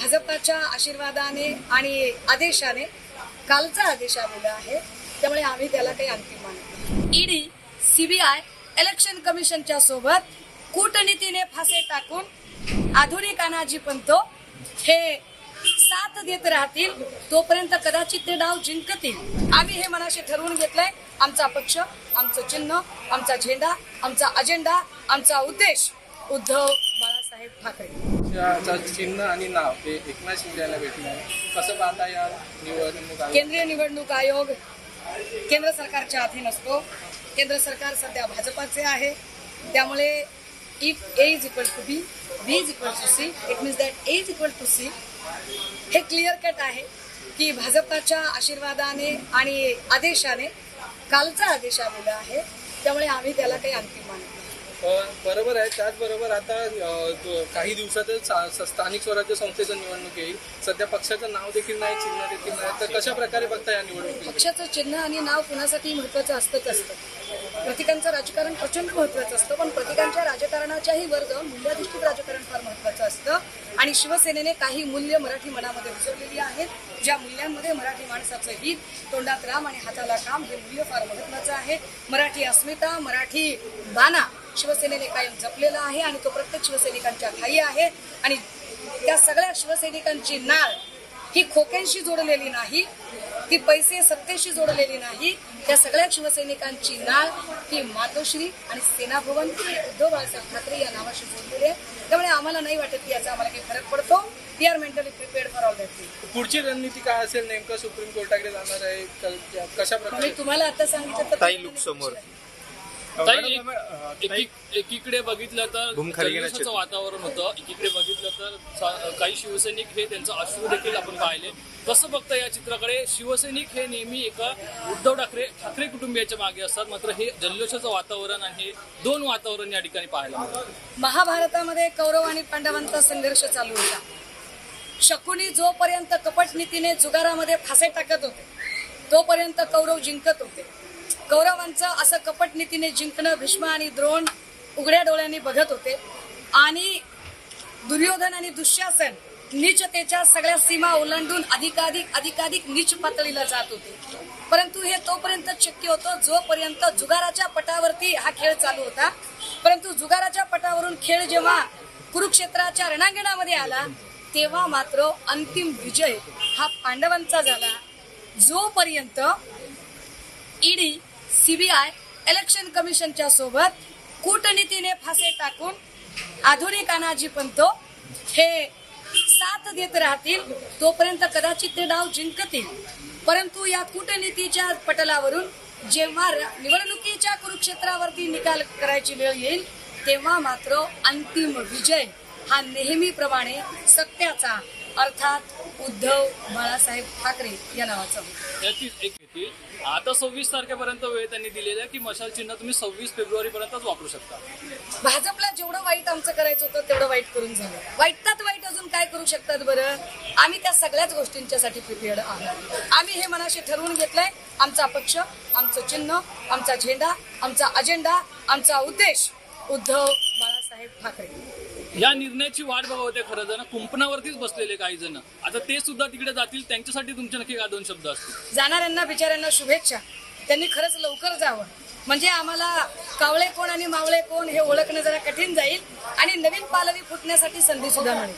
भाजपाच्या आशीर्वादाने आणि आदेशाने कालचा आदेश आलेला आहे त्यामुळे आम्ही त्याला काही अंतिम मानतो ईडी सीबीआय इलेक्शन कमिशनच्या सोबत कूटनीतीने फासे टाकून आधुनिक अनाजी पंतो हे साथ देत राहतील तोपर्यंत कदाचित ते डाव जिंकतील. आम्ही हे मनाशी ठरवून घेतलंय. आमचा पक्ष आमचं चिन्ह आमचा झेंडा आमचा अजेंडा आमचा उद्देश. उद्धव बाळासाहेब ठाकरे. चिन्ह आणि नाव हे एकनाथ कसं पाहता या निवडणूक केंद्रीय निवडणूक आयोग केंद्र सरकारच्या अधीन असतो. केंद्र सरकार सध्या भाजपाचे आहे. त्यामुळे if A is equal to B B is equal to C it means that A is equal to C हे क्लिअर कट आहे की भाजपाच्या आशीर्वादाने आणि आदेशाने कालचा आदेश आलेला आहे. त्यामुळे आम्ही त्याला काही अंतिम मानतो बरोबर आहे. त्याचबरोबर आता काही दिवसातच स्थानिक स्वराज्य संस्थेचं निवडणूक येईल. सध्या पक्षाचं नाव देखील नाही चिन्ह देखील नाही. तर कशा प्रकारे बघता या निवडणूक पक्षाचं चिन्ह आणि नाव कुणासाठी महत्वाचं असतंच असतं? प्रतिकांचं राजकारण प्रचंड महत्वाचं असतं. पण प्रतिकांच्या राजकारणाच्याही वर्ग मूल्याधिष्ठित राजकारण फार महत्वाचं असतं. आणि शिवसेनेने काही मूल्य मराठी मनामध्ये रुजवलेली आहेत. ज्या मूल्यांमध्ये मराठी माणसाचं हित तोंडात राम आणि हाताला काम हे मूल्य फार महत्वाचं आहे. मराठी अस्मिता मराठी बाणा शिवसेनेने कायम जपलेला आहे आणि तो प्रत्येक शिवसैनिकांच्या ठाई आहे. आणि त्या सगळ्या शिवसैनिकांची नाळ ही खोक्यांशी जोडलेली नाही ती पैसे सत्तेशी जोडलेली नाही. त्या सगळ्या शिवसैनिकांची नाळ ही मातोश्री आणि सेनाभवन उद्धव बाळासाहेब ठाकरे या नावाशी जोडलेली आहे. त्यामुळे आम्हाला नाही वाटत की याचा आम्हाला काही फरक पडतो. We are mentally prepared for all that पुढची रणनीती काय असेल? नेमकं सुप्रीम कोर्टाकडे जाणार आहे. कशा मी प्रकारे तुम्हाला आता सांगितलं तर ताई एक- एकीकडे बघितलं तर. जल्लोषाचं वातावरण होतं. एकीकडे बघितलं तर काही शिवसैनिक हे त्यांचं अश्रू देखील आपण पाहिले. कसं बघता या चित्राकडे? शिवसैनिक हे नेहमी एका उद्धव ठाकरे ठाकरे कुटुंबियाच्या मागे असतात. मात्र हे जल्लोषाचं वातावरण आणि हे दोन वातावरण या ठिकाणी पाहायला मिळतं. महाभारतामध्ये कौरव आणि पांडवांचा संघर्ष चालू होता. शकुनी जोपर्यंत कपट नीतीने जुगारामध्ये फासे टाकत होते तोपर्यंत कौरव जिंकत होते. कौरवांचं असं कपट नीतीने जिंकणं भीष्म आणि द्रोण उघड्या डोळ्यांनी बघत होते. आणि दुर्योधन आणि दुःशासन नीचतेच्या सगळ्या सीमा ओलांडून अधिकाधिक अधिकाधिक नीच पातळीला जात होते. परंतु हे तोपर्यंत शक्य होतं जोपर्यंत जुगाराच्या पटावरती हा खेळ चालू होता. परंतु जुगाराच्या पटावरून खेळ जेव्हा कुरुक्षेत्राच्या रणांगणामध्ये आला तेव्हा मात्र अंतिम विजय हा पांडवांचा झाला. जोपर्यंत ईडी सीबीआय इलेक्शन कमिशनच्या सोबत कूटनीतीने फासे टाकून आधुनिक अनाजी पंतो हे साथ देत राहतील तोपर्यंत कदाचित ते डाव जिंकतील. परंतु या कूटनीतीच्या पटलावरून जेव्हा र- निवडणुकीच्या कुरुक्षेत्रावरती निकाल करायची वेळ येईल तेव्हा मात्र अंतिम विजय हा नेहमीप्रमाणे सत्याचा अर्थात उद्धव बाळासाहेब ठाकरे या नावाचा होता. आता सव्वीस तारखेपर्यंत वेळ त्यांनी दिलेली आहे की मशाल चिन्ह तुम्ही सव्वीस फेब्रुवारी पर्यंतच वापरू शकता. भाजपला जेवढं वाईट आमचं करायचं होतं तेवढं वाईट करून झालं. वाईटात वाईट अजून काय करू शकतात बरं? आम्ही त्या सगळ्याच गोष्टींच्यासाठी प्रिपेअर्ड आहोत. आम्ही हे मनाशी ठरवून घेतलंय आमचा पक्ष आमचं चिन्ह आमचा झेंडा आमचा अजेंडा आमचा उद्देश उद्धव बाळासाहेब ठाकरे. या निर्णयाची वाट बघा खरं जण. कुंपणावरतीच बसलेले काही जण. आता ते सुद्धा तिकडे जातील त्यांच्यासाठी तुमचे नक्की का दोन शब्द असतील? जाणाऱ्यांना बिचाऱ्यांना शुभेच्छा. त्यांनी खरंच लवकर जावं. म्हणजे आम्हाला कावळे कोण आणि मावळे कोण हे ओळखणं जरा कठीण जाईल आणि नवीन पालवी फुटण्यासाठी संधी सुद्धा मिळेल